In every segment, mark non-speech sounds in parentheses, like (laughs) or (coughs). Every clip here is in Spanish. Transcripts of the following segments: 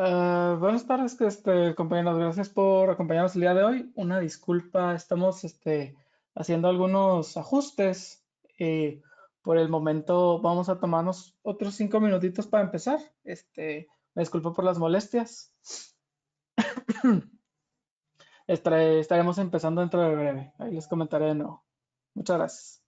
Ah, buenas tardes, este, compañeros. Gracias por acompañarnos el día de hoy. Una disculpa, estamos este, haciendo algunos ajustes. y por el momento vamos a tomarnos otros cinco minutitos para empezar. Este, me disculpo por las molestias. (clears throat) Estaremos empezando dentro de breve. Ahí les comentaré de nuevo. Muchas gracias.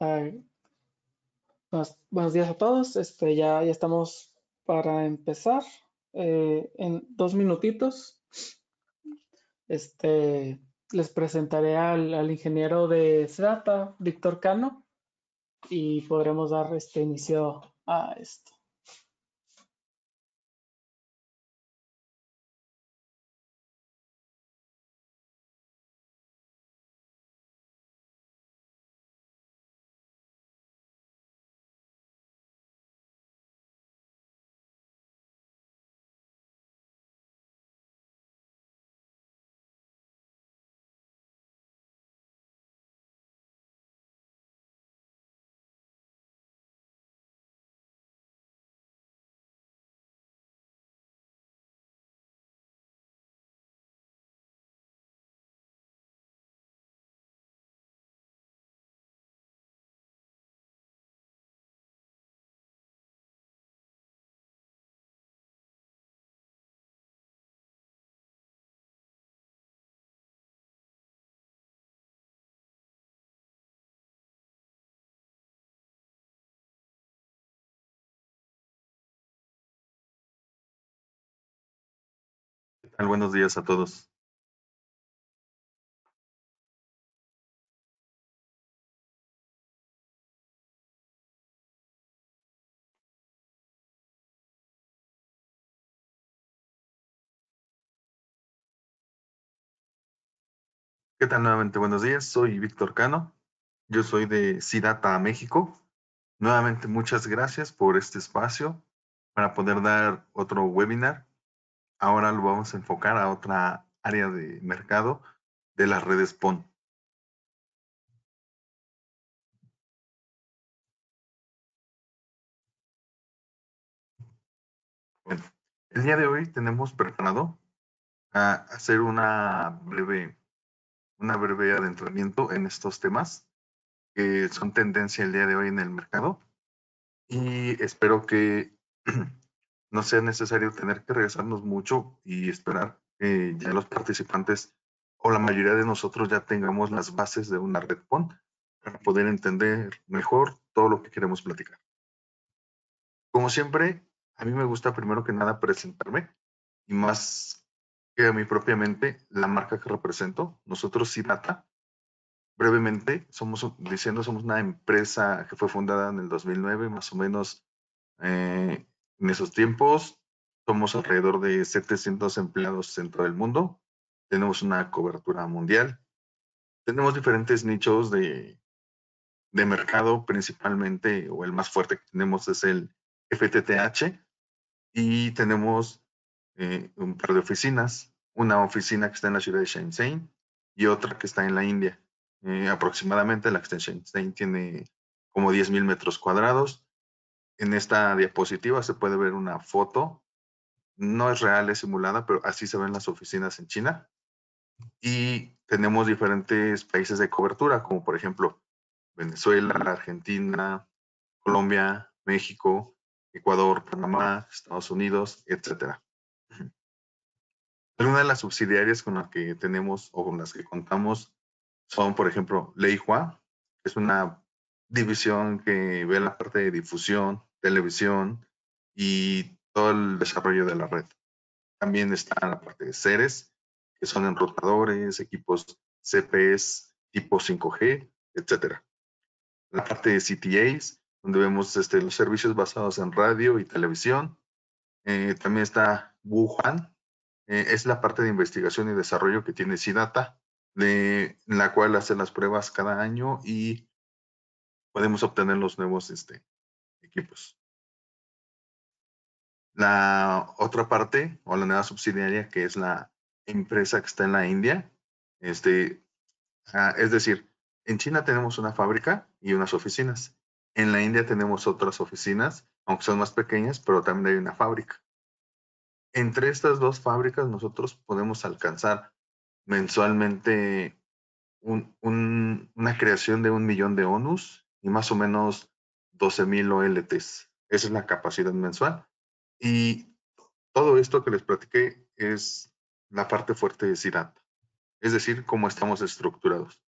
Buenos, días a todos. Este, ya, ya estamos para empezar. Eh, en dos minutitos. Este, les presentaré al, ingeniero de SDATA, Víctor Cano, y podremos dar este inicio a esto. Buenos días a todos. ¿Qué tal nuevamente? Buenos días, soy Víctor Cano. Yo soy de Sidata México. Nuevamente muchas gracias por este espacio para poder dar otro webinar. Ahora lo vamos a enfocar a otra área de mercado de las redes PON. Bueno, el día de hoy tenemos preparado a hacer una breve, una breve adentramiento en estos temas que son tendencia el día de hoy en el mercado. Y espero que (clears throat) no sea necesario tener que regresarnos mucho y esperar que ya los participantes o la mayoría de nosotros ya tengamos las bases de una red PON para poder entender mejor todo lo que queremos platicar. Como siempre, a mí me gusta primero que nada presentarme y más que a mí propiamente la marca que represento. Nosotros Sidata, brevemente, somos, diciendo, somos una empresa que fue fundada en el 2009, más o menos eh, en esos tiempos. Somos alrededor de 700 empleados en todo el mundo. Tenemos una cobertura mundial. Tenemos diferentes nichos de, de mercado, principalmente, o el más fuerte que tenemos es el FTTH, y tenemos eh, un par de oficinas, una oficina que está en la ciudad de Shenzhen y otra que está en la India. Eh, aproximadamente la Shenzhen tiene como 10.000 metros cuadrados. En esta diapositiva se puede ver una foto. No es real, es simulada, pero así se ven las oficinas en China. Y tenemos diferentes países de cobertura, como por ejemplo Venezuela, Argentina, Colombia, México, Ecuador, Panamá, Estados Unidos, etcétera. Algunas de las subsidiarias con las que tenemos o con las que contamos son, por ejemplo, Leihua, que es una división que ve la parte de difusión, televisión y todo el desarrollo de la red. También está la parte de Ceres, que son enrutadores, equipos CPS tipo 5G, etcétera. La parte de CTAs, donde vemos este, los servicios basados en radio y televisión. Eh, también está Wuhan, eh, es la parte de investigación y desarrollo que tiene SIDATA, de, la cual hace las pruebas cada año y podemos obtener los nuevos este, equipos. La otra parte, o la nueva subsidiaria, que es la empresa que está en la India, este, ah, es decir, en China tenemos una fábrica y unas oficinas. En la India tenemos otras oficinas, aunque son más pequeñas, pero también hay una fábrica. Entre estas dos fábricas nosotros podemos alcanzar mensualmente una creación de un millón de ONUs y más o menos 12 mil OLTs. Esa es la capacidad mensual. Y todo esto que les platiqué es la parte fuerte de CIDAT, es decir, cómo estamos estructurados.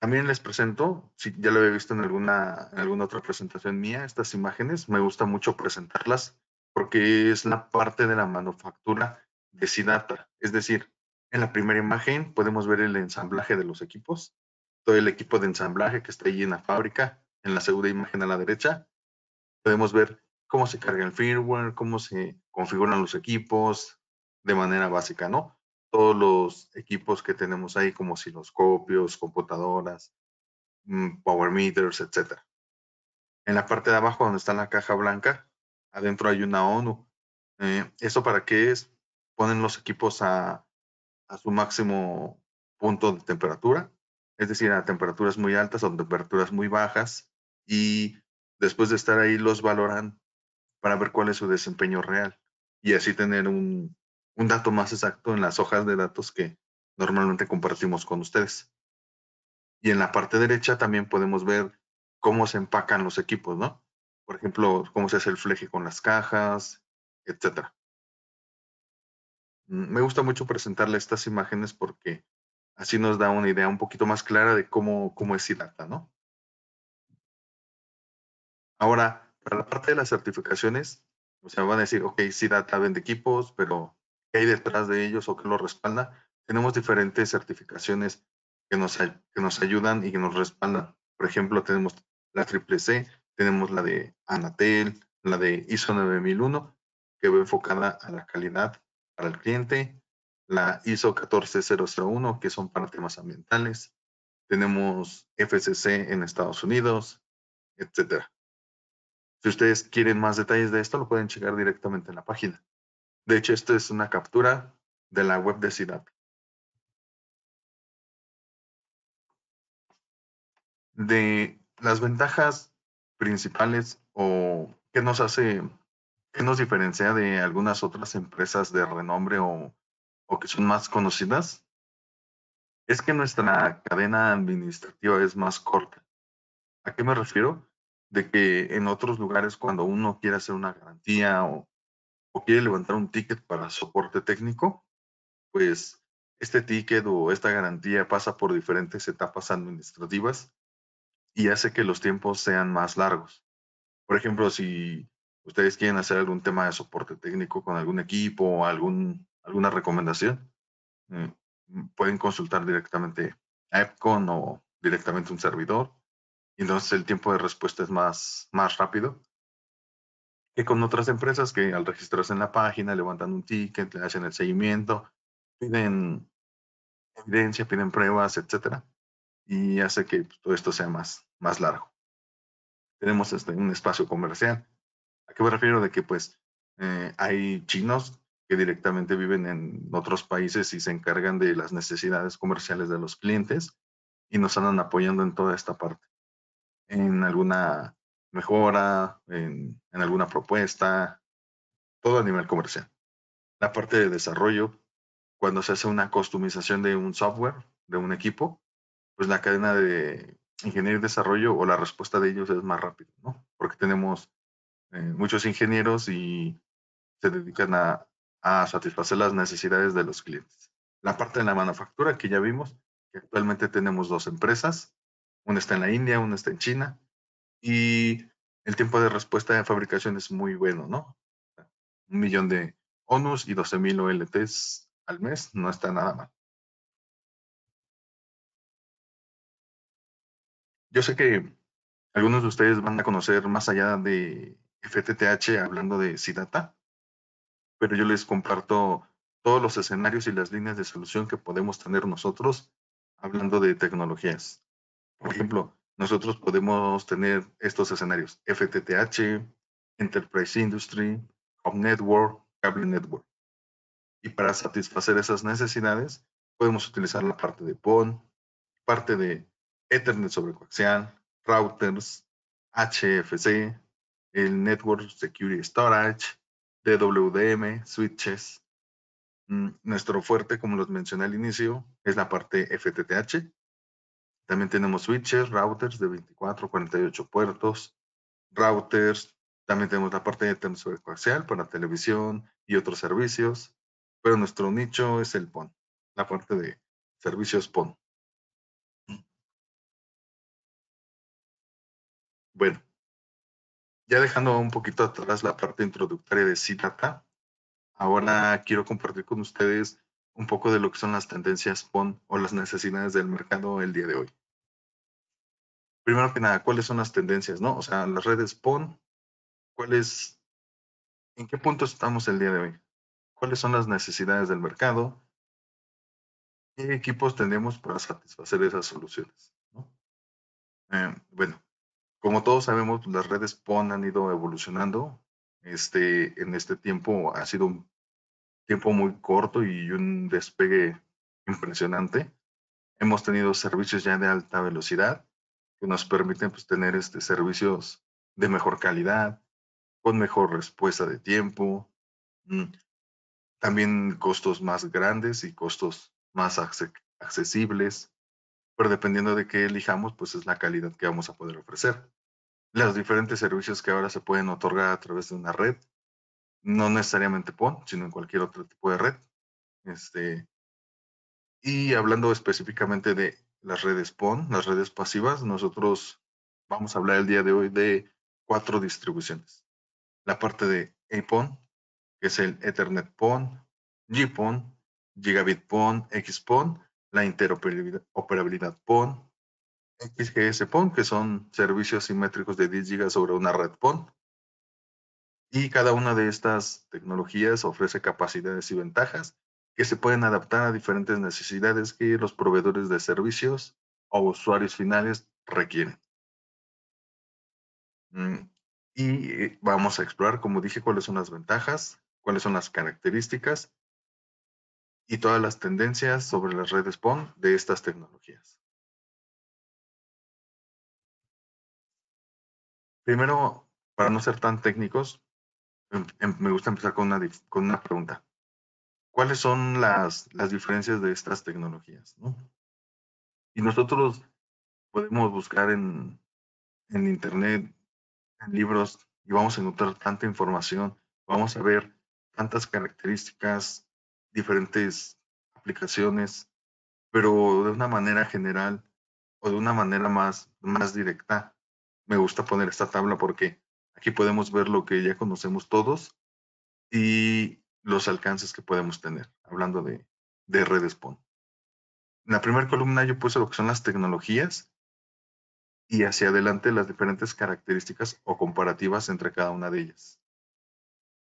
También les presento, si ya lo había visto en alguna, en alguna otra presentación mía, estas imágenes, me gusta mucho presentarlas porque es la parte de la manufactura de SIDATA. Es decir, en la primera imagen podemos ver el ensamblaje de los equipos, todo el equipo de ensamblaje que está allí en la fábrica. En la segunda imagen a la derecha podemos ver cómo se carga el firmware, cómo se configuran los equipos de manera básica, ¿no? todos los equipos que tenemos ahí, como osciloscopios, computadoras, mm, power meters, etc. En la parte de abajo, donde está la caja blanca, adentro hay una ONU. Eh, ¿Eso para qué es? Ponen los equipos a, a su máximo punto de temperatura, es decir, a temperaturas muy altas o temperaturas muy bajas, y después de estar ahí los valoran para ver cuál es su desempeño real y así tener un, un dato más exacto en las hojas de datos que normalmente compartimos con ustedes. Y en la parte derecha también podemos ver cómo se empacan los equipos, ¿no? Por ejemplo, cómo se hace el fleje con las cajas, etcétera. Mm, me gusta mucho presentarle estas imágenes porque así nos da una idea un poquito más clara de cómo, cómo es SIDATA, ¿no? Ahora, para la parte de las certificaciones, o sea, van a decir, ok, SIDATA vende equipos, pero hay detrás de ellos o que lo respalda. Tenemos diferentes certificaciones que nos, que nos ayudan y que nos respaldan. Por ejemplo, tenemos la triple C, tenemos la de Anatel, la de ISO 9001, que va enfocada a la calidad para el cliente. La ISO 14001, que son para temas ambientales. Tenemos FCC en Estados Unidos, etcétera. Si ustedes quieren más detalles de esto, lo pueden checar directamente en la página. De hecho, esto es una captura de la web de CIDAT. De las ventajas principales o qué nos hace, qué nos diferencia de algunas otras empresas de renombre o, o que son más conocidas, es que nuestra cadena administrativa es más corta. ¿A qué me refiero? De que en otros lugares cuando uno quiere hacer una garantía o, quiere levantar un ticket para soporte técnico, pues este ticket o esta garantía pasa por diferentes etapas administrativas y hace que los tiempos sean más largos. Por ejemplo, si ustedes quieren hacer algún tema de soporte técnico con algún equipo o algún, alguna recomendación, eh, pueden consultar directamente a Epcon o directamente un servidor. Y entonces el tiempo de respuesta es más, más rápido que con otras empresas que al registrarse en la página levantan un ticket, le hacen el seguimiento, piden evidencia, piden pruebas, etcétera y hace que todo esto sea más, más largo. Tenemos este, un espacio comercial. ¿A qué me refiero? De que pues eh, hay chinos que directamente viven en otros países y se encargan de las necesidades comerciales de los clientes y nos andan apoyando en toda esta parte. En alguna mejora, en, alguna propuesta, todo a nivel comercial. La parte de desarrollo, cuando se hace una customización de un software, de un equipo, pues la cadena de ingeniería y desarrollo o la respuesta de ellos es más rápida, ¿no? Porque tenemos eh, muchos ingenieros y se dedican a, a, satisfacer las necesidades de los clientes. La parte de la manufactura que ya vimos, que actualmente tenemos dos empresas, una está en la India, una está en China, y el tiempo de respuesta de fabricación es muy bueno, ¿no? Un millón de ONUS y 12 mil OLTs al mes no está nada mal. Yo sé que algunos de ustedes van a conocer más allá de FTTH hablando de SIDATA, pero yo les comparto todos los escenarios y las líneas de solución que podemos tener nosotros hablando de tecnologías. Por ejemplo, nosotros podemos tener estos escenarios, FTTH, Enterprise Industry, Home Network, Cable Network. Y para satisfacer esas necesidades, podemos utilizar la parte de PON, parte de Ethernet sobrecoaxial, routers, HFC, el Network Security Storage, DWDM, switches. Mm, nuestro fuerte, como los mencioné al inicio, es la parte FTTH. También tenemos switches, routers de 24, 48 puertos, routers. También tenemos la parte de Ethernet sobrecoaxial para televisión y otros servicios. Pero nuestro nicho es el PON, la parte de servicios PON. Bueno, ya dejando un poquito atrás la parte introductoria de Citata, ahora quiero compartir con ustedes un poco de lo que son las tendencias PON o las necesidades del mercado el día de hoy. Primero que nada, ¿cuáles son las tendencias, no? O sea, las redes PON, ¿cuáles, en qué punto estamos el día de hoy? ¿Cuáles son las necesidades del mercado? ¿Qué equipos tenemos para satisfacer esas soluciones? Eh, bueno, como todos sabemos, las redes PON han ido evolucionando. Este, en este tiempo ha sido un tiempo muy corto y un despegue impresionante. Hemos tenido servicios ya de alta velocidad que nos permiten pues, tener este, servicios de mejor calidad, con mejor respuesta de tiempo, mm, también costos más grandes y costos más accesibles, pero dependiendo de qué elijamos, pues es la calidad que vamos a poder ofrecer los diferentes servicios que ahora se pueden otorgar a través de una red, no necesariamente PON, sino en cualquier otro tipo de red. Este, y hablando específicamente de las redes PON, las redes pasivas, nosotros vamos a hablar el día de hoy de cuatro distribuciones. La parte de APON, que es el Ethernet PON, GPON, Gigabit PON, XPON, la interoperabilidad PON, XGS PON, que son servicios simétricos de 10 GB sobre una red PON. Y cada una de estas tecnologías ofrece capacidades y ventajas que se pueden adaptar a diferentes necesidades que los proveedores de servicios o usuarios finales requieren. Mm, y eh, vamos a explorar, como dije, cuáles son las ventajas, cuáles son las características y todas las tendencias sobre las redes PON de estas tecnologías. Primero, para no ser tan técnicos, em, em, me gusta empezar con una, con una pregunta. ¿Cuáles son las, las diferencias de estas tecnologías? Y nosotros podemos buscar en, en Internet, en libros, y vamos a encontrar tanta información, vamos a ver tantas características, diferentes aplicaciones, pero de una manera general o de una manera más, más directa. Me gusta poner esta tabla porque aquí podemos ver lo que ya conocemos todos y los alcances que podemos tener, hablando de, de redes PON. En la primera columna yo puse lo que son las tecnologías y hacia adelante las diferentes características o comparativas entre cada una de ellas.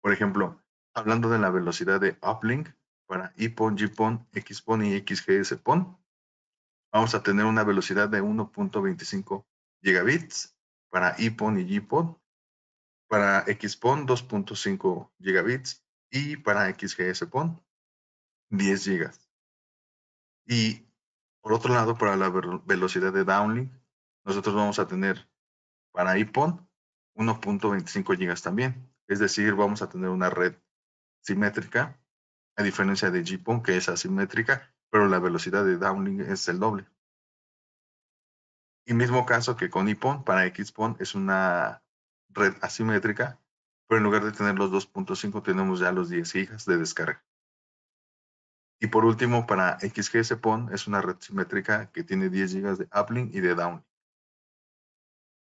Por ejemplo, hablando de la velocidad de uplink para EPON, GPON, XPON y XGS-PON, vamos a tener una velocidad de 1.25 gigabits para EPON y GPON, para XPON 2.5 gigabits y para XGS-PON 10 gigas. Y por otro lado, para la velocidad de downlink, nosotros vamos a tener para IPON 1.25 gigas también. Es decir, vamos a tener una red simétrica, a diferencia de GPON, que es asimétrica, pero la velocidad de downlink es el doble. Y mismo caso que con IPON, para XPON es una red asimétrica, pero en lugar de tener los 2.5 tenemos ya los 10 gigas de descarga. Y por último, para XGS-PON es una red simétrica que tiene 10 GB de uplink y de downlink.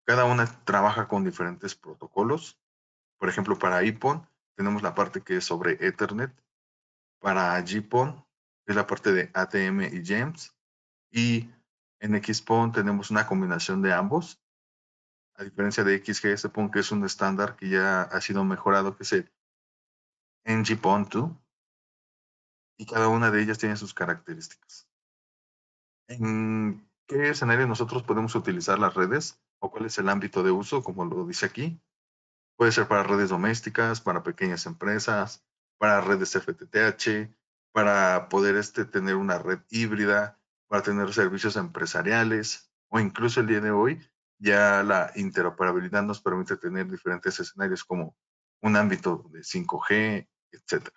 Cada una trabaja con diferentes protocolos. Por ejemplo, para IPON tenemos la parte que es sobre Ethernet. Para GPON es la parte de ATM y GEMS. Y en XPON tenemos una combinación de ambos. A diferencia de XGS-PON, que es un estándar que ya ha sido mejorado, que es el NGPON 2 y cada una de ellas tiene sus características. ¿En qué escenario nosotros podemos utilizar las redes o cuál es el ámbito de uso, como lo dice aquí? Puede ser para redes domésticas, para pequeñas empresas, para redes FTTH, para poder este, tener una red híbrida, para tener servicios empresariales o incluso el día de hoy ya la interoperabilidad nos permite tener diferentes escenarios como un ámbito de 5G, etcétera.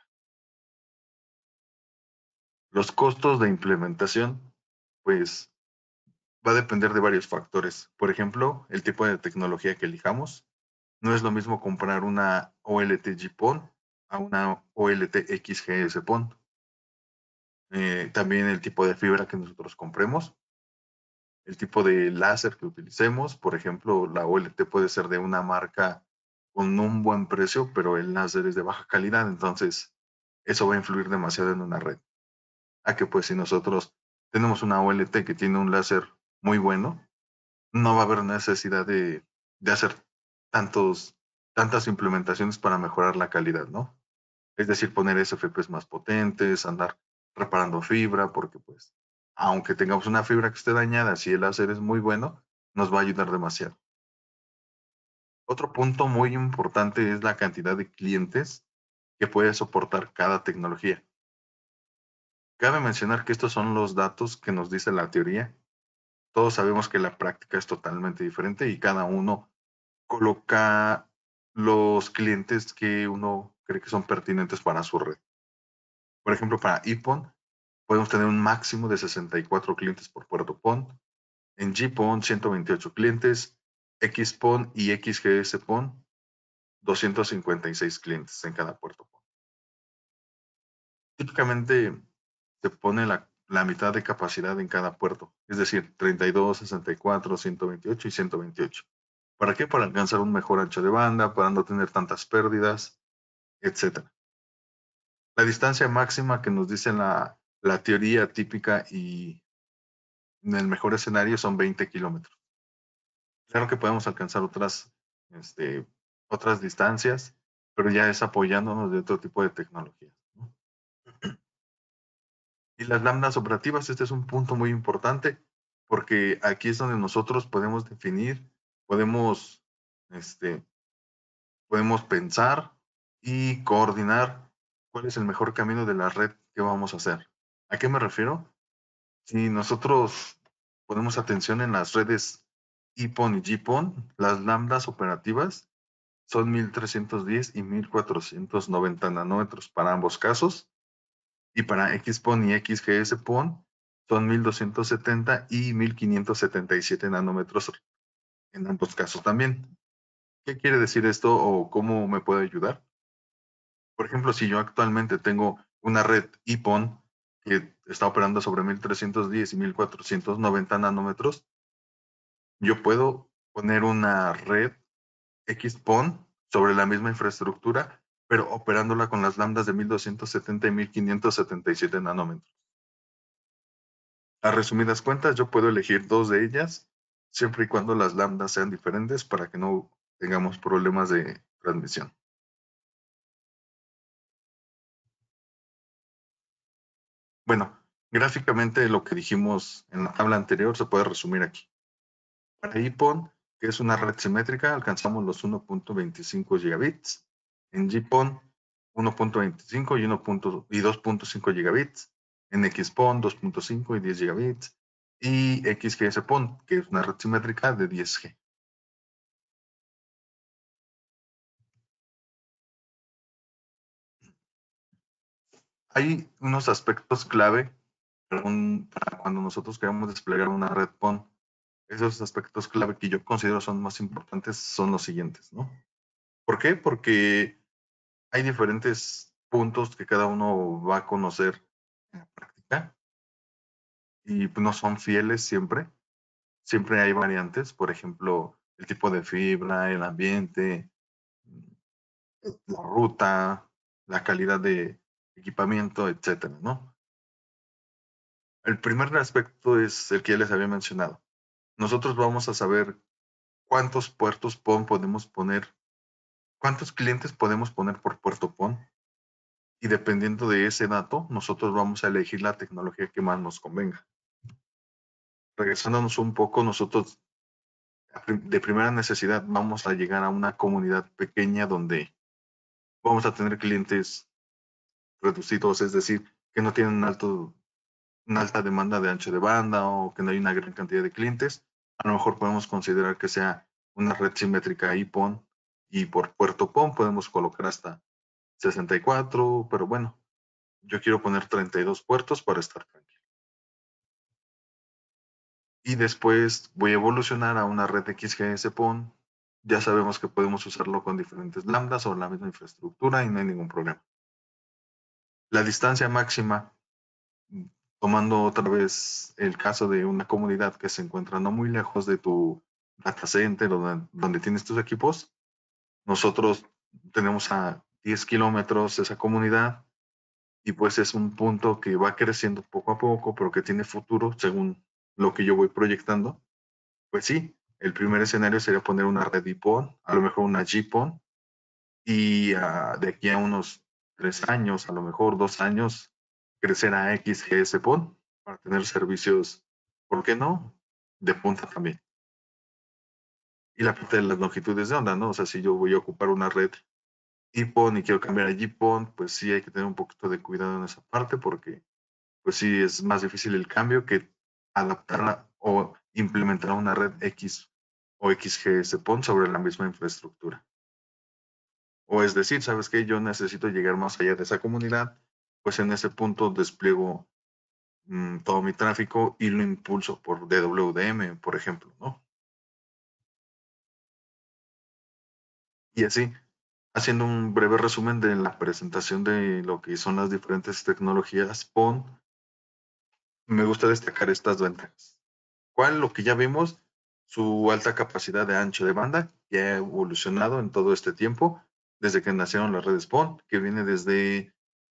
Los costos de implementación, pues va a depender de varios factores. Por ejemplo, el tipo de tecnología que elijamos. No es lo mismo comprar una OLT GPON a una OLT XGS PON. Eh, también el tipo de fibra que nosotros compremos. El tipo de láser que utilicemos. Por ejemplo, la OLT puede ser de una marca con un buen precio, pero el láser es de baja calidad. Entonces, eso va a influir demasiado en una red a que pues si nosotros tenemos una OLT que tiene un láser muy bueno, no va a haber necesidad de, de hacer tantos, tantas implementaciones para mejorar la calidad, ¿no? Es decir, poner SFPs más potentes, andar reparando fibra, porque pues, aunque tengamos una fibra que esté dañada, si el láser es muy bueno, nos va a ayudar demasiado. Otro punto muy importante es la cantidad de clientes que puede soportar cada tecnología. Cabe mencionar que estos son los datos que nos dice la teoría. Todos sabemos que la práctica es totalmente diferente y cada uno coloca los clientes que uno cree que son pertinentes para su red. Por ejemplo, para IPON podemos tener un máximo de 64 clientes por puerto PON. En GPON 128 clientes, XPON y XGS PON 256 clientes en cada puerto PON. Típicamente se pone la, la, mitad de capacidad en cada puerto, es decir, 32, 64, 128 y 128. ¿Para qué? Para alcanzar un mejor ancho de banda, para no tener tantas pérdidas, etc. La distancia máxima que nos dice la, la teoría típica y en el mejor escenario son 20 kilómetros. Claro que podemos alcanzar otras, este, otras distancias, pero ya es apoyándonos de otro tipo de tecnologías. Y las lambdas operativas, este es un punto muy importante, porque aquí es donde nosotros podemos definir, podemos, este, podemos pensar y coordinar cuál es el mejor camino de la red que vamos a hacer. ¿A qué me refiero? Si nosotros ponemos atención en las redes IPON y GPON, las lambdas operativas son 1310 y 1490 nanómetros para ambos casos. Y para XPON y XGS-PON son 1270 y 1577 nanómetros en ambos casos también. ¿Qué quiere decir esto o cómo me puede ayudar? Por ejemplo, si yo actualmente tengo una red IPON que está operando sobre 1310 y 1490 nanómetros, yo puedo poner una red XPON sobre la misma infraestructura, pero operándola con las lambdas de 1270 y 1577 nanómetros. A resumidas cuentas, yo puedo elegir dos de ellas, siempre y cuando las lambdas sean diferentes para que no tengamos problemas de transmisión. Bueno, gráficamente lo que dijimos en la tabla anterior se puede resumir aquí. Para IPON, que es una red simétrica, alcanzamos los 1.25 gigabits. En GPON, 1.25 y, y 2.5 gigabits. En XPON, 2.5 y 10 gigabits. Y XGS-PON, que es una red simétrica de 10G. Hay unos aspectos clave para, cuando nosotros queremos desplegar una red PON esos aspectos clave que yo considero son más importantes son los siguientes, ¿no? ¿Por qué? Porque hay diferentes puntos que cada uno va a conocer en la práctica y pues, no son fieles siempre. Siempre hay variantes, por ejemplo, el tipo de fibra, el ambiente, la ruta, la calidad de equipamiento, etcétera, ¿no? El primer aspecto es el que ya les había mencionado, nosotros vamos a saber cuántos puertos PON podemos poner, cuántos clientes podemos poner por puerto PON. Y dependiendo de ese dato, nosotros vamos a elegir la tecnología que más nos convenga. Regresándonos un poco, nosotros de primera necesidad vamos a llegar a una comunidad pequeña donde vamos a tener clientes reducidos, es decir, que no tienen alto, una alta demanda de ancho de banda o que no hay una gran cantidad de clientes a lo mejor podemos considerar que sea una red simétrica IPON y por puerto PON podemos colocar hasta 64, pero bueno, yo quiero poner 32 puertos para estar tranquilo. Y después voy a evolucionar a una red XGS PON. Ya sabemos que podemos usarlo con diferentes lambdas o la misma infraestructura y no hay ningún problema. La distancia máxima tomando otra vez el caso de una comunidad que se encuentra no muy lejos de tu data center donde, donde tienes tus equipos, nosotros tenemos a 10 kilómetros esa comunidad y pues es un punto que va creciendo poco a poco, pero que tiene futuro según lo que yo voy proyectando. Pues sí, el primer escenario sería poner una red IPON, a lo mejor una GPON, y ah, de aquí a unos tres años, a lo mejor dos años, crecer a XGS PON para tener servicios, ¿por qué no? De punta también. Y la parte de las longitudes de onda, ¿no? O sea, si yo voy a ocupar una red IPON y quiero cambiar a GPON, pues sí hay que tener un poquito de cuidado en esa parte porque pues sí es más difícil el cambio que adaptarla o implementar una red X o XGS PON sobre la misma infraestructura. O es decir, ¿sabes qué? Yo necesito llegar más allá de esa comunidad pues en ese punto despliego mm, todo mi tráfico y lo impulso por DWDM, por ejemplo, ¿no? Y así, haciendo un breve resumen de la presentación de lo que son las diferentes tecnologías PON, me gusta destacar estas ventajas. ¿Cuál? Lo que ya vimos, su alta capacidad de ancho de banda, que ha evolucionado en todo este tiempo, desde que nacieron las redes PON, que viene desde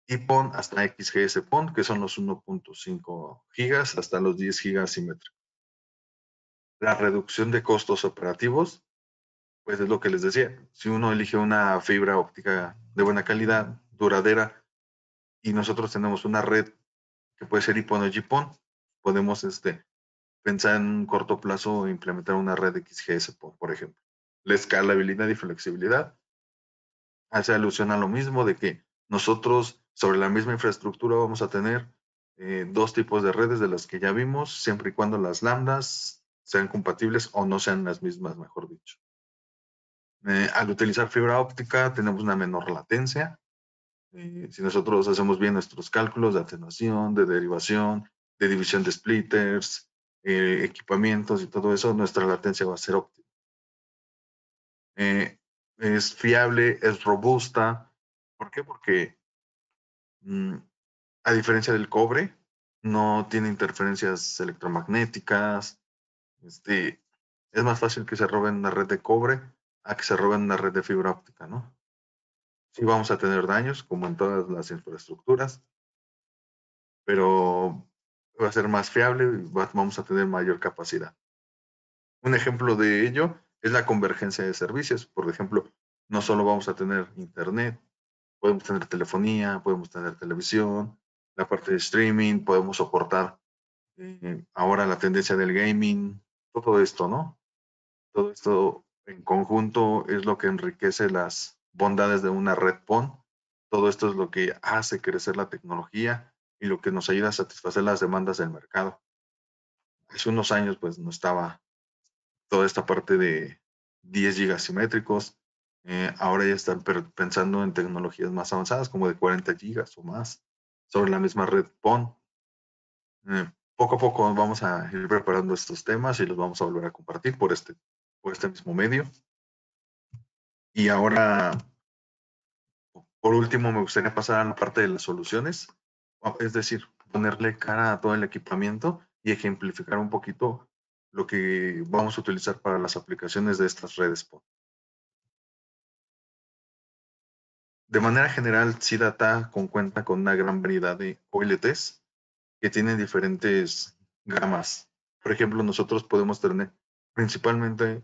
y PON hasta XGS PON, que son los 1.5 gigas hasta los 10 gigas simétricos. La reducción de costos operativos, pues es lo que les decía. Si uno elige una fibra óptica de buena calidad, duradera, y nosotros tenemos una red que puede ser IPON o GPON. Podemos este, pensar en un corto plazo implementar una red XGS, por, por ejemplo. La escalabilidad y flexibilidad hace alusión a lo mismo de que nosotros sobre la misma infraestructura vamos a tener eh, dos tipos de redes de las que ya vimos, siempre y cuando las lambdas sean compatibles o no sean las mismas, mejor dicho. Eh, al utilizar fibra óptica tenemos una menor latencia. Eh, si nosotros hacemos bien nuestros cálculos de atenuación, de derivación, de división de splitters, eh, equipamientos y todo eso, nuestra latencia va a ser óptima. Es fiable, es robusta. ¿Por qué? Porque mm, a diferencia del cobre, no tiene interferencias electromagnéticas. Este, es más fácil que se roben una red de cobre a que se roben una red de fibra óptica, ¿no? Sí vamos a tener daños, como en todas las infraestructuras, pero va a ser más fiable y vamos a tener mayor capacidad. Un ejemplo de ello es la convergencia de servicios. Por ejemplo, no solo vamos a tener internet, podemos tener telefonía, podemos tener televisión, la parte de streaming, podemos soportar eh, ahora la tendencia del gaming, todo esto, ¿no? Todo esto en conjunto es lo que enriquece las bondades de una red PON. Todo esto es lo que hace crecer la tecnología y lo que nos ayuda a satisfacer las demandas del mercado. Hace unos años pues no estaba toda esta parte de 10 gigas simétricos. Eh, ahora ya están pensando en tecnologías más avanzadas como de 40 gigas o más sobre la misma red PON. Eh, poco a poco vamos a ir preparando estos temas y los vamos a volver a compartir por este por este mismo medio. Y ahora, por último, me gustaría pasar a la parte de las soluciones, es decir, ponerle cara a todo el equipamiento y ejemplificar un poquito lo que vamos a utilizar para las aplicaciones de estas redes De manera general, CIDATA con cuenta con una gran variedad de OLTs que tienen diferentes gamas. Por ejemplo, nosotros podemos tener principalmente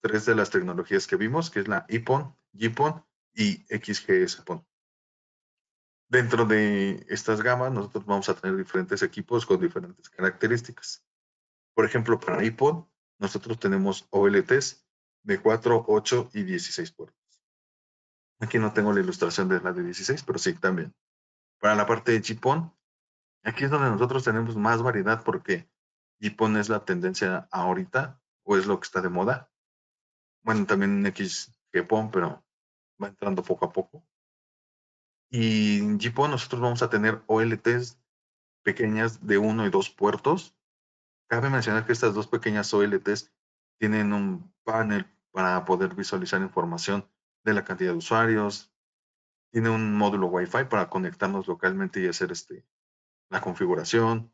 tres de las tecnologías que vimos, que es la IPON, GPON y XGS-PON. Dentro de estas gamas, nosotros vamos a tener diferentes equipos con diferentes características. Por ejemplo, para IPON, nosotros tenemos OLTs de 4, 8 y 16 puertos. Aquí no tengo la ilustración de la de 16, pero sí, también. Para la parte de GPON, aquí es donde nosotros tenemos más variedad porque GPON es la tendencia ahorita o es lo que está de moda. Bueno, también XGPON, pero va entrando poco a poco. Y en nosotros vamos a tener OLTs pequeñas de uno y dos puertos. Cabe mencionar que estas dos pequeñas OLTs tienen un panel para poder visualizar información de la cantidad de usuarios. Tiene un módulo Wi-Fi para conectarnos localmente y hacer este, la configuración.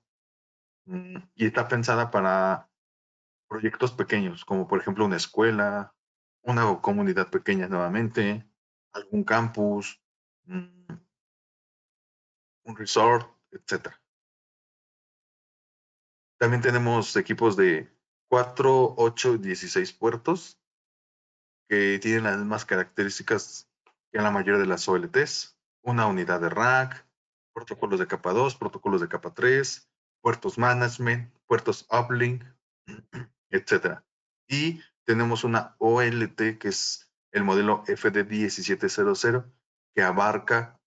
Mm, y está pensada para proyectos pequeños, como por ejemplo una escuela, una comunidad pequeña nuevamente, algún campus, mm, un resort, etc. También tenemos equipos de 4, 8 16 puertos que tienen las mismas características que la mayoría de las OLTs. Una unidad de rack, protocolos de capa 2, protocolos de capa 3, puertos management, puertos uplink, (clears throat) etcétera. Y tenemos una OLT que es el modelo FD1700 que abarca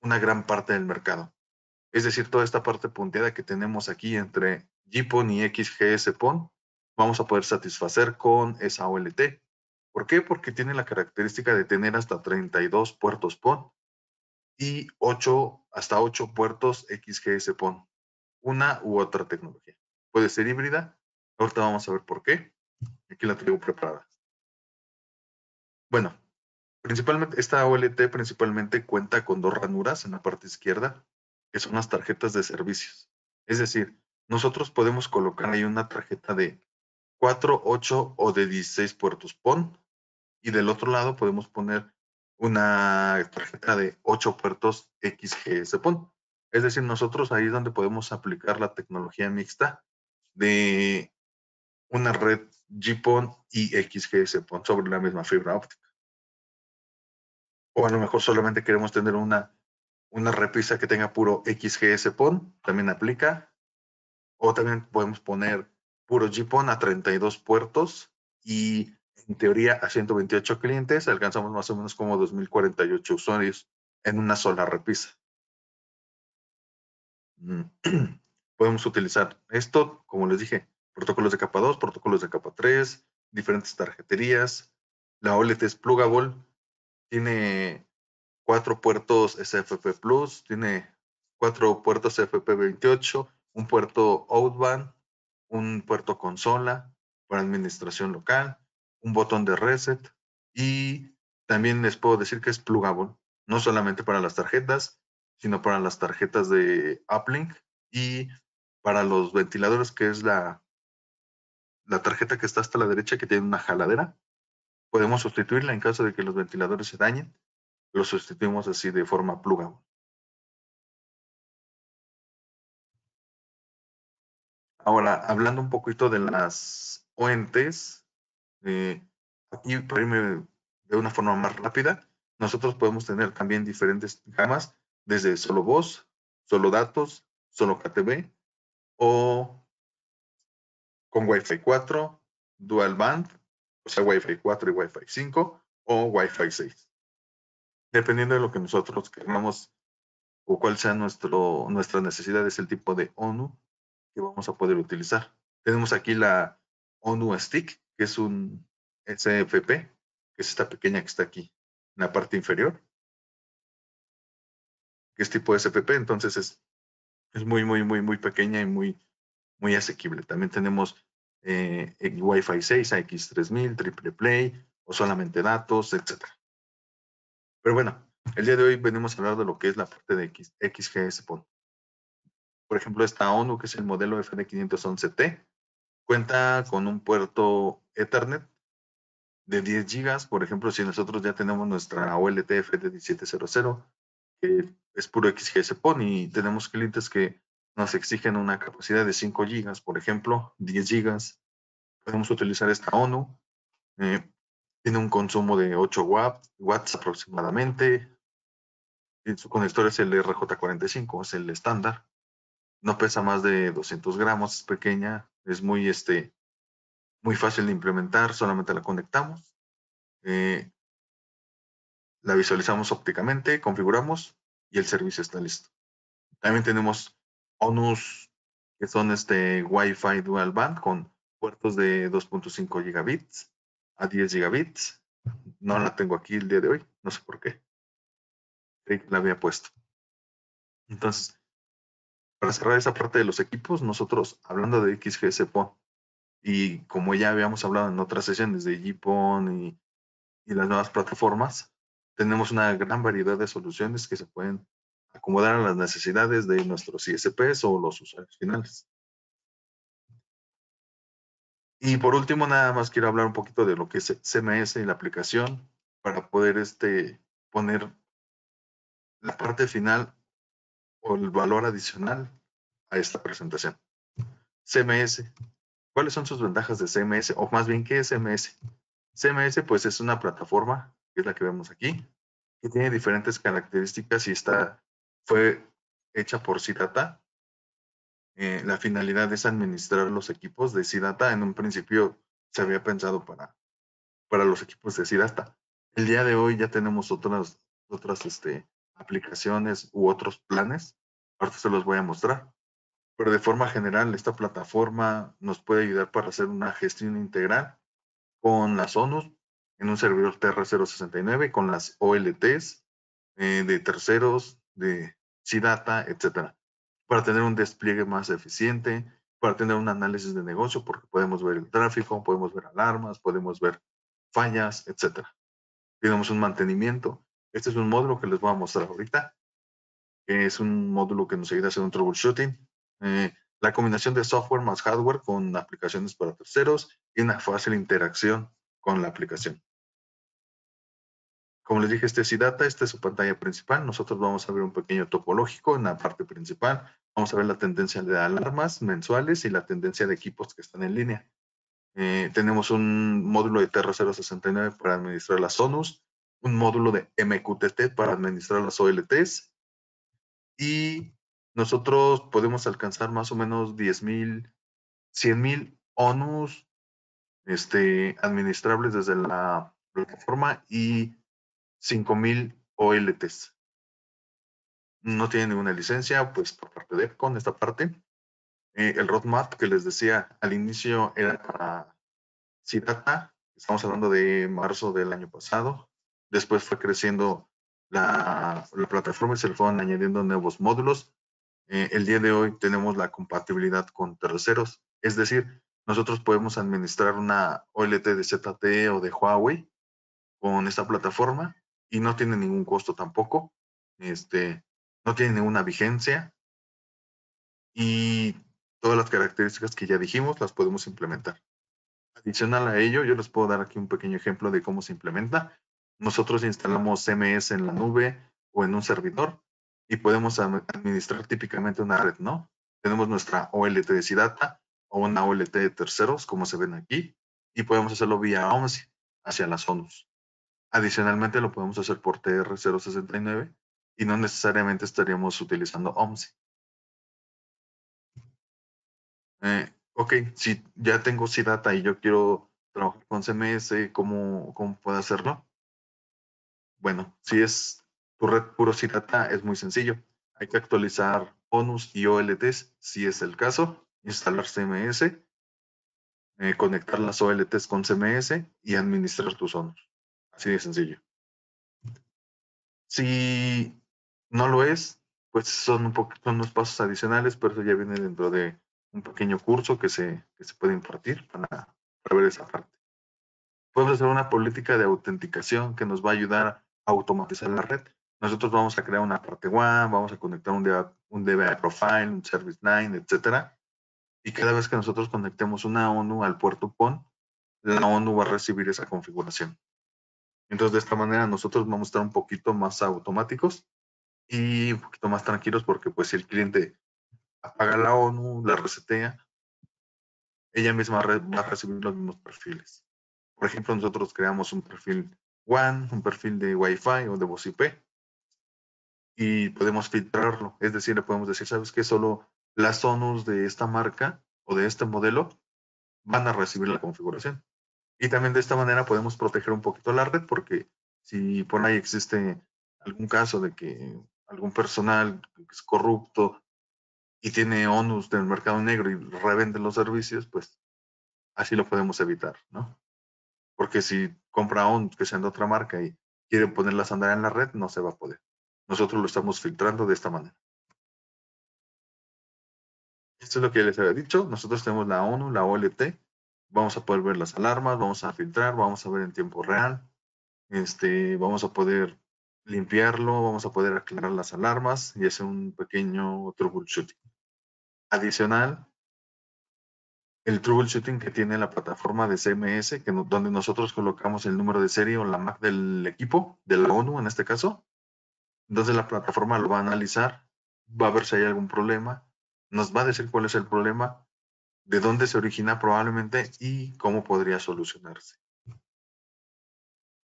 una gran parte del mercado. Es decir, toda esta parte punteada que tenemos aquí entre GPON y XGS-PON, vamos a poder satisfacer con esa OLT. ¿Por qué? Porque tiene la característica de tener hasta 32 puertos PON y 8, hasta 8 puertos XGS-PON, una u otra tecnología. Puede ser híbrida Ahorita vamos a ver por qué. Aquí la tengo preparada. Bueno, principalmente esta OLT principalmente cuenta con dos ranuras en la parte izquierda, que son las tarjetas de servicios. Es decir, nosotros podemos colocar ahí una tarjeta de 4, 8 o de 16 puertos PON y del otro lado podemos poner una tarjeta de 8 puertos XGS PON. Es decir, nosotros ahí es donde podemos aplicar la tecnología mixta de una red GPON y XGS-PON sobre la misma fibra óptica. O a lo mejor solamente queremos tener una una repisa que tenga puro XGS PON, también aplica. O también podemos poner puro GPON a 32 puertos y en teoría a 128 clientes alcanzamos más o menos como 2048 usuarios en una sola repisa. (clears throat) Podemos utilizar esto, como les dije, protocolos de capa 2, protocolos de capa 3, diferentes tarjeterías. La OLED es plugable, tiene cuatro puertos SFP Plus, tiene cuatro puertos FP28, un puerto Outband, un puerto consola para administración local, un botón de reset y también les puedo decir que es plugable, no solamente para las tarjetas, sino para las tarjetas de uplink y para los ventiladores, que es la, la tarjeta que está hasta la derecha que tiene una jaladera. Podemos sustituirla en caso de que los ventiladores se dañen. Lo sustituimos así de forma plugable. Ahora, hablando un poquito de las ONTs, eh, aquí irme de una forma más rápida, nosotros podemos tener también diferentes gamas, desde solo voz, solo datos, solo KTB, o con Wi-Fi 4, dual band, o sea, Wi-Fi 4 y Wi-Fi 5, o Wi-Fi 6. Dependiendo de lo que nosotros queramos o cuál sea nuestro, nuestra necesidad, es el tipo de ONU que vamos a poder utilizar. Tenemos aquí la ONU Stick, que es un SFP, que es esta pequeña que está aquí en la parte inferior, que es tipo SFP, entonces es, es muy, muy, muy, muy pequeña y muy, muy asequible. También tenemos eh, Wi-Fi 6, AX3000, Triple Play, o solamente datos, etc. Pero bueno, el día de hoy venimos a hablar de lo que es la parte de X, XGS PON. Por ejemplo, esta ONU, que es el modelo FD511T, cuenta con un puerto Ethernet de 10 gigas. Por ejemplo, si nosotros ya tenemos nuestra OLT FD1700, que es puro XGS PON y tenemos clientes que nos exigen una capacidad de 5 gigas, por ejemplo, 10 gigas, podemos utilizar esta ONU. Eh, tiene un consumo de 8 watts, aproximadamente. Su conector es el RJ45, es el estándar no pesa más de 200 gramos, es pequeña, es muy, este, muy fácil de implementar, solamente la conectamos, eh, la visualizamos ópticamente, configuramos y el servicio está listo. También tenemos ONUS que son este Wi-Fi Dual Band con puertos de 2.5 gigabits a 10 gigabits. No la tengo aquí el día de hoy, no sé por qué. La había puesto. Entonces, para cerrar esa parte de los equipos, nosotros hablando de XGS PON y como ya habíamos hablado en otras sesiones de GPON y, y las nuevas plataformas, tenemos una gran variedad de soluciones que se pueden acomodar a las necesidades de nuestros ISPs o los usuarios finales. Y por último, nada más quiero hablar un poquito de lo que es CMS y la aplicación para poder este, poner la parte final o el valor adicional a esta presentación. CMS. ¿Cuáles son sus ventajas de CMS? O más bien, ¿qué es CMS? CMS, pues es una plataforma, que es la que vemos aquí, que tiene diferentes características y está, fue hecha por CIDATA. Eh, la finalidad es administrar los equipos de CIDATA. En un principio se había pensado para, para los equipos de CIDATA. El día de hoy ya tenemos otras, otras este, aplicaciones u otros planes. Ahorita se los voy a mostrar. Pero de forma general, esta plataforma nos puede ayudar para hacer una gestión integral con las ONUs en un servidor TR069, con las OLTs eh, de terceros, de CIDATA, etcétera, para tener un despliegue más eficiente, para tener un análisis de negocio, porque podemos ver el tráfico, podemos ver alarmas, podemos ver fallas, etcétera. Tenemos un mantenimiento este es un módulo que les voy a mostrar ahorita, es un módulo que nos ayuda a hacer un troubleshooting. Eh, la combinación de software más hardware con aplicaciones para terceros y una fácil interacción con la aplicación. Como les dije, este es data, esta es su pantalla principal. Nosotros vamos a ver un pequeño topológico en la parte principal. Vamos a ver la tendencia de alarmas mensuales y la tendencia de equipos que están en línea. Eh, tenemos un módulo de TR069 para administrar las ONUs, un módulo de MQTT para administrar las OLTs y nosotros podemos alcanzar más o menos 10 mil, 100 mil ONUs este, administrables desde la plataforma y 5.000 OLTs. No tiene ninguna licencia, pues por parte de EPCON esta parte. Eh, el roadmap que les decía al inicio era para CIDATA, estamos hablando de marzo del año pasado. Después fue creciendo la, la plataforma y se le fueron añadiendo nuevos módulos. Eh, el día de hoy tenemos la compatibilidad con terceros, es decir, nosotros podemos administrar una OLT de ZTE o de Huawei con esta plataforma y no tiene ningún costo tampoco. Este, no tiene ninguna vigencia y todas las características que ya dijimos las podemos implementar. Adicional a ello, yo les puedo dar aquí un pequeño ejemplo de cómo se implementa. Nosotros instalamos CMS en la nube o en un servidor y podemos administrar típicamente una red, ¿no? Tenemos nuestra OLT de SIDATA o una OLT de terceros, como se ven aquí, y podemos hacerlo vía OMSI hacia las ONUs. Adicionalmente lo podemos hacer por TR069 y no necesariamente estaríamos utilizando OMSI. Eh, ok, si ya tengo CIDATA y yo quiero trabajar con CMS, ¿cómo, cómo puedo hacerlo? Bueno, si es tu red puro CIDATA, es muy sencillo. Hay que actualizar ONUs y OLTs, si es el caso, instalar CMS, eh, conectar las OLTs con CMS y administrar tus zonas. Así de sencillo. Si no lo es, pues son, un son unos pasos adicionales, pero eso ya viene dentro de un pequeño curso que se, que se puede impartir para, ver esa parte. Podemos hacer una política de autenticación que nos va a ayudar a automatizar la red. Nosotros vamos a crear una parte WAN, vamos a conectar un DBA, un DBA profile, un service line, etcétera y cada vez que nosotros conectemos una ONU al puerto PON, la ONU va a recibir esa configuración. Entonces, de esta manera nosotros vamos a estar un poquito más automáticos y un poquito más tranquilos porque pues si el cliente apaga la ONU, la resetea, ella misma va a recibir los mismos perfiles. Por ejemplo, nosotros creamos un perfil WAN, un perfil de Wi-Fi o de voz IP y podemos filtrarlo. Es decir, le podemos decir, ¿sabes qué? Solo las ONUs de esta marca o de este modelo van a recibir la configuración. Y también de esta manera podemos proteger un poquito la red porque si por ahí existe algún caso de que algún personal es corrupto y tiene ONUs del mercado negro y revende los servicios, pues así lo podemos evitar, ¿no? Porque si compra ONUs que sean de otra marca y quiere ponerlas a andar en la red, no se va a poder. Nosotros lo estamos filtrando de esta manera. Esto es lo que les había dicho. Nosotros tenemos la ONU, la OLT. Vamos a poder ver las alarmas, vamos a filtrar, vamos a ver en tiempo real. Este, vamos a poder limpiarlo, vamos a poder aclarar las alarmas y hacer un pequeño troubleshooting. Adicional, el troubleshooting que tiene la plataforma de CMS, que donde nosotros colocamos el número de serie o la MAC del equipo, de la ONU en este caso. Entonces la plataforma lo va a analizar, va a ver si hay algún problema nos va a decir cuál es el problema, de dónde se origina probablemente y cómo podría solucionarse.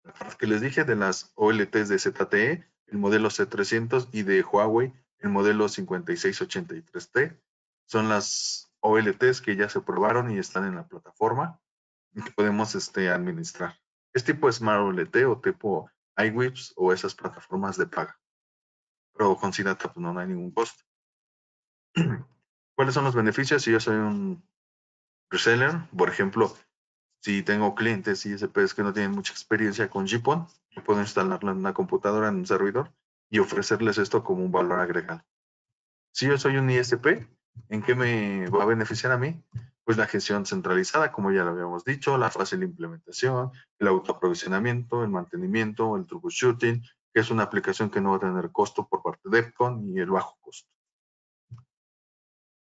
La parte que les dije de las OLTs de ZTE, el modelo C300 y de Huawei, el modelo 5683T, son las OLTs que ya se probaron y están en la plataforma que podemos este, administrar. Es tipo Smart OLT o tipo iWips o esas plataformas de paga. Pero con SIDATA pues, no hay ningún costo. (clears throat) ¿Cuáles son los beneficios si yo soy un reseller? Por ejemplo, si tengo clientes ISPs que no tienen mucha experiencia con GPON, puedo instalarlo en una computadora, en un servidor y ofrecerles esto como un valor agregado. Si yo soy un ISP, ¿en qué me va a beneficiar a mí? Pues la gestión centralizada, como ya lo habíamos dicho, la fácil implementación, el autoaprovisionamiento, el mantenimiento, el troubleshooting, que es una aplicación que no va a tener costo por parte de EPCON y el bajo costo.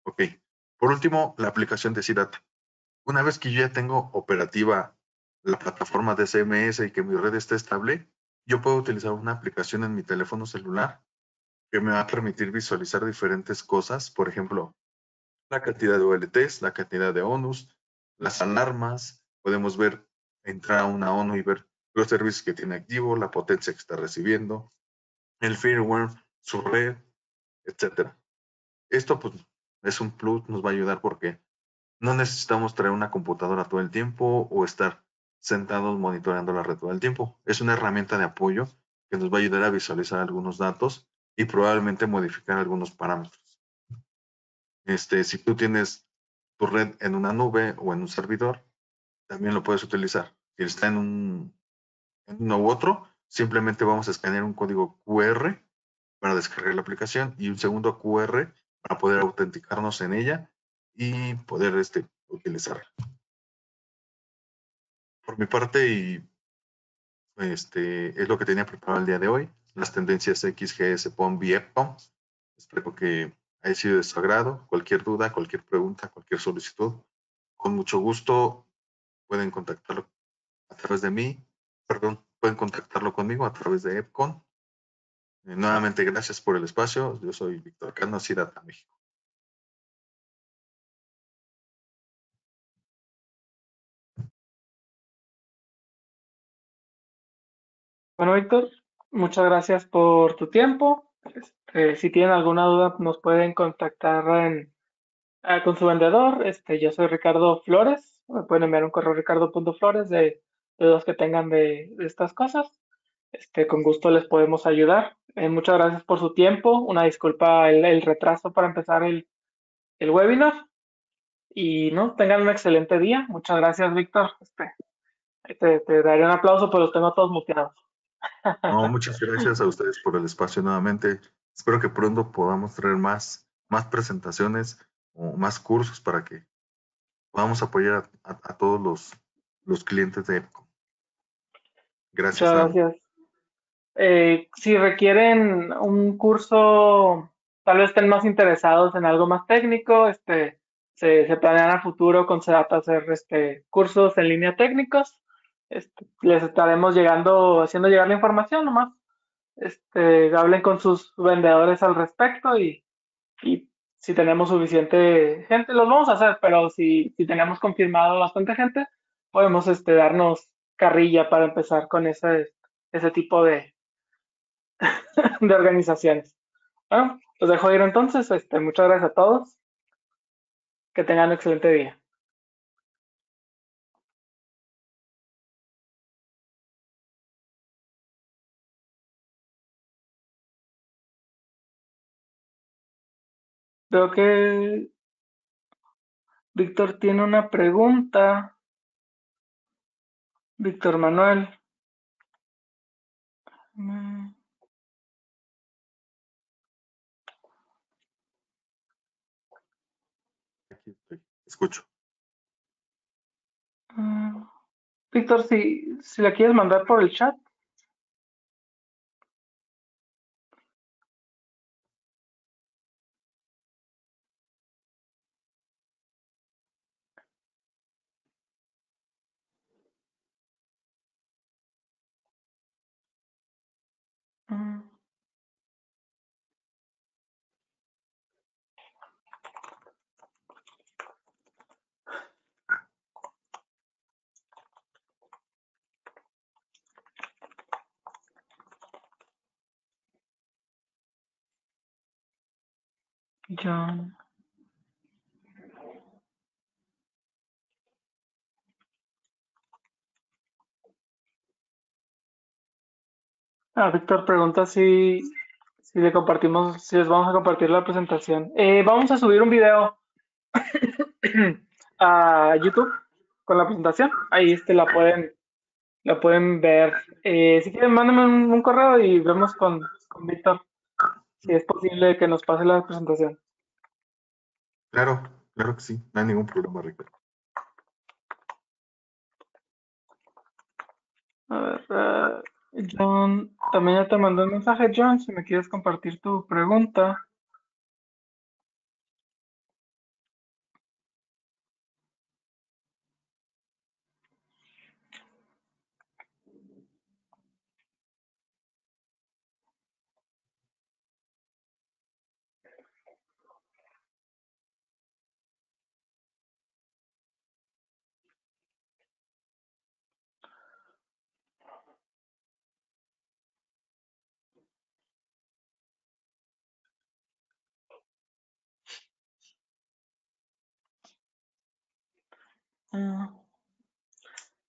Ok. Por último, la aplicación de CIDATA. Una vez que yo ya tengo operativa la plataforma de CMS y que mi red esté estable, yo puedo utilizar una aplicación en mi teléfono celular que me va a permitir visualizar diferentes cosas, por ejemplo, la cantidad de OLTs, la cantidad de ONUs, las alarmas, podemos ver, entrar a una ONU y ver los servicios que tiene activo, la potencia que está recibiendo, el firmware, su red, etcétera. Esto pues es un plus, nos va a ayudar porque no necesitamos traer una computadora todo el tiempo o estar sentados monitoreando la red todo el tiempo. Es una herramienta de apoyo que nos va a ayudar a visualizar algunos datos y probablemente modificar algunos parámetros. Este, si tú tienes tu red en una nube o en un servidor, también lo puedes utilizar. Si está en un en uno u otro, simplemente vamos a escanear un código QR para descargar la aplicación y un segundo QR para poder autenticarnos en ella y poder este, utilizarla. Por mi parte, y este, es lo que tenía preparado el día de hoy, las tendencias XGS POM y. Espero que haya sido de su agrado. Cualquier duda, cualquier pregunta, cualquier solicitud, con mucho gusto pueden contactarlo a través de mí, perdón, pueden contactarlo conmigo a través de EPCON. Eh, nuevamente, gracias por el espacio. Yo soy Víctor Cano, Ciudad México. Bueno, Víctor, muchas gracias por tu tiempo. Este, si tienen alguna duda, nos pueden contactar ah, con su vendedor. Este, yo soy Ricardo Flores. Me pueden enviar un correo ricardo.flores de, de dudas que tengan de, estas cosas. Este, con gusto les podemos ayudar. Eh, muchas gracias por su tiempo. Una disculpa el, retraso para empezar el, el, webinar. Y no, tengan un excelente día. Muchas gracias, Víctor. Este, te, te daré un aplauso, pero los tengo todos muteados. No, muchas gracias a ustedes por el espacio nuevamente. Espero que pronto podamos traer más, más presentaciones o más cursos para que podamos apoyar a, todos los, los, clientes de EPCO. Gracias. Muchas gracias. Eh, si requieren un curso, tal vez estén más interesados en algo más técnico, este, se, planean a futuro con SEDATA hacer este, cursos en línea técnicos. Este, les estaremos llegando, haciendo llegar la información nomás. Este, hablen con sus vendedores al respecto y, y si tenemos suficiente gente, los vamos a hacer, pero si, si tenemos confirmado bastante gente, podemos este, darnos carrilla para empezar con ese, ese tipo de, (laughs) de organizaciones. Bueno, los dejo ir entonces. Este, muchas gracias a todos. Que tengan un excelente día. Creo que Víctor tiene una pregunta. Víctor Manuel. Aquí estoy. Escucho. Mm, Víctor, si, si la quieres mandar por el chat. John. Ah, Víctor pregunta si, si le compartimos, si les vamos a compartir la presentación. Eh, vamos a subir un video (coughs) a YouTube con la presentación. Ahí este la pueden, la pueden ver. Eh, si quieren, mándenme un, correo y vemos con, con Víctor si es posible que nos pase la presentación. Claro, claro que sí, no hay ningún problema, Ricardo. A ver, eh, John, también ya te mandó un mensaje, John, si me quieres compartir tu pregunta.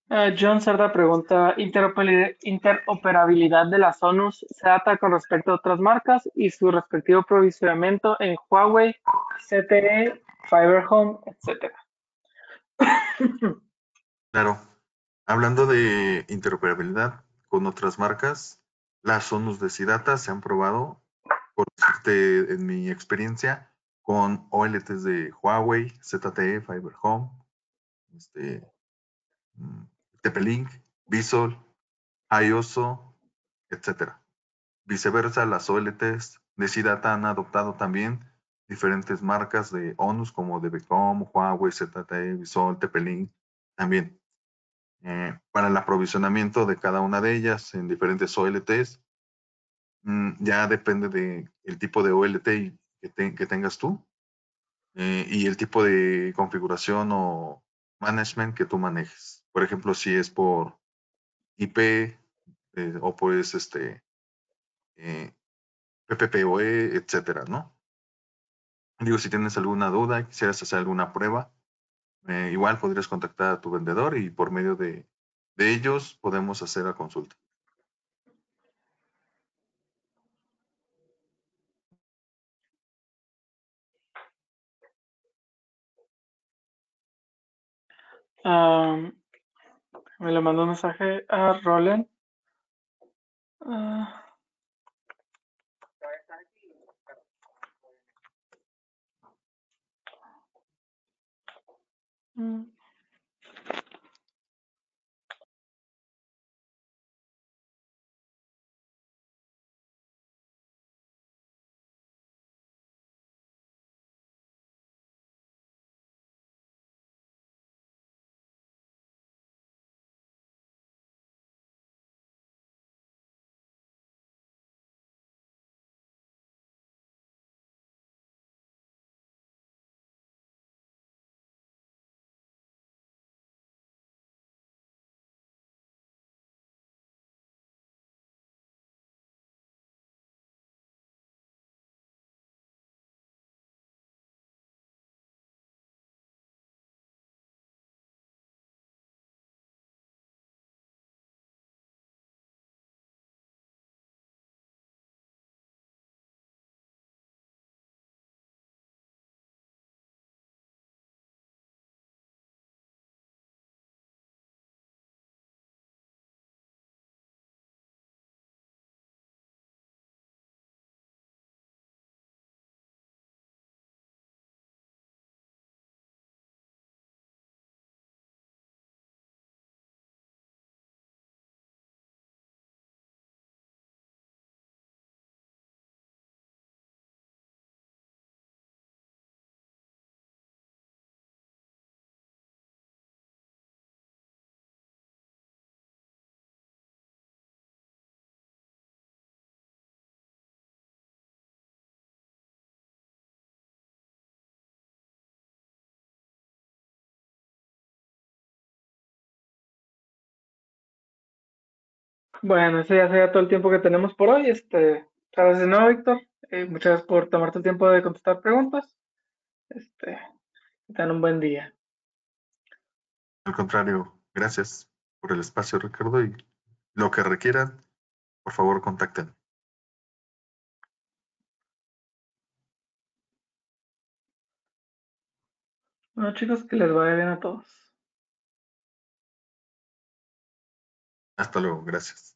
Ah, John Cerda pregunta, "Interoperi- interoperabilidad de las ONUs SATA con respecto a otras marcas y su respectivo provisionamiento en Huawei, CTE, Fiber Home, etc. (laughs) Claro. Hablando de interoperabilidad con otras marcas, las ONUs de SIDATA se han probado, por decirte en mi experiencia, con OLTs de Huawei, ZTE, Fiber Home, este, mm, TP-Link, Visol, IOSO, etc. Viceversa, las OLTs de SIDATA han adoptado también diferentes marcas de ONUs como DBCOM, Huawei, ZTE, Visol, TP-Link, también. Eh, para el aprovisionamiento de cada una de ellas en diferentes OLTs. Mm, ya depende del el tipo de OLT que tengas tú eh, y el tipo de configuración o management que tú manejes. Por ejemplo, si es por IP eh, o pues este eh, PPPoE, etcétera, ¿no? Digo, si tienes alguna duda, quisieras hacer alguna prueba, eh, igual podrías contactar a tu vendedor y por medio de, de ellos podemos hacer la consulta. Am, me le mandó un mensaje a Roland. Mm. Bueno, ese ya sería todo el tiempo que tenemos por hoy. Este, gracias de nuevo, Víctor. Eh, muchas gracias por tomarte el tiempo de contestar preguntas. Este, que tengan un buen día. Al contrario, gracias por el espacio, Ricardo, y lo que requieran, por favor, contacten. Bueno, chicos, que les vaya bien a todos. Hasta luego, gracias.